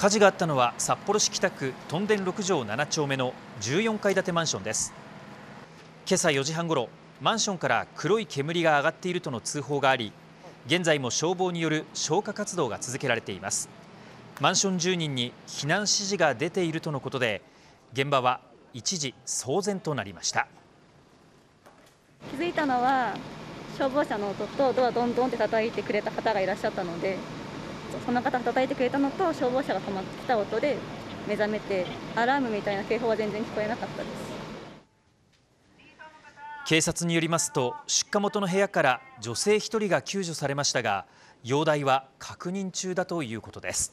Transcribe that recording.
火事があったのは札幌市北区屯田6条7丁目の14階建てマンションです。今朝4時半ごろマンションから黒い煙が上がっているとの通報があり現在も消防による消火活動が続けられています。マンション住人に避難指示が出ているとのことで現場は一時騒然となりました。気づいたのは消防車の音とドアどんどんって叩いてくれた方がいらっしゃったのでその方叩いてくれたのと消防車が止まってきた音で目覚めてアラームみたいな警報は全然聞こえなかったです。警察によりますと出火元の部屋から女性1人が救助されましたが容体は確認中だということです。